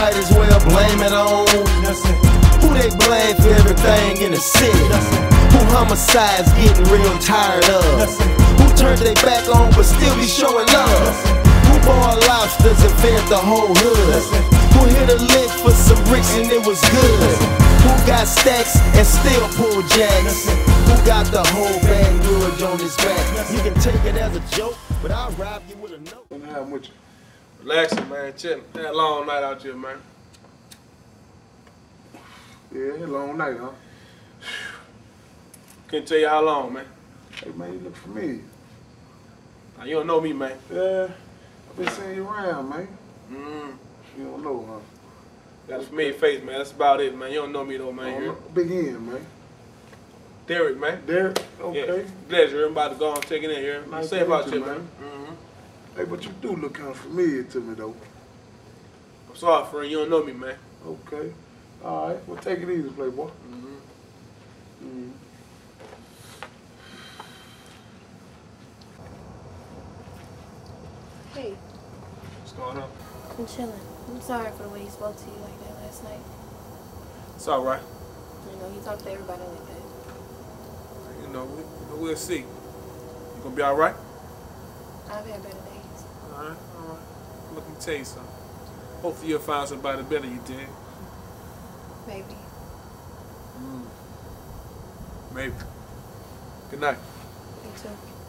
might as well blame it on. Who they blame for everything in the city? Who homicides getting real tired of? Who turned their back on but still be showing love? Who bought lobsters and fed the whole hood? Who hit a lick for some bricks and it was good? Who got stacks and still pull jacks? Who got the whole bag on his back? You can take it as a joke, but I'll rob you with a note. What happened with you? Relaxing, man. Chilling. Had a long night out here, man. Yeah, long night, huh? Can't tell you how long, man. Hey man, you look familiar. Now, you don't know me, man. Yeah, I've been seeing you around, man. Mm, You don't know, huh? got a familiar face, man. That's about it, man. You don't know me, though, man. Know. Big end, man. Derrick, man. Derrick, Yeah. okay. Pleasure. I'm about to go take it in here. Nice Say to about you, man. man. hmm Hey, but you do look kind of familiar to me, though. I'm sorry, friend. You don't know me, man. Okay. All right. Well, take it easy, playboy. Mm-hmm. Mm. Hey, What's going on? I'm chilling. I'm sorry for the way he spoke to you like that last night. It's all right. You know, he talked to everybody like that. You know, we, we'll see. You gonna be all right? I've had better days. All right, all right. Let me tell you something. Hopefully you'll find somebody better you did. Maybe. Mm. Maybe. Good night. You too.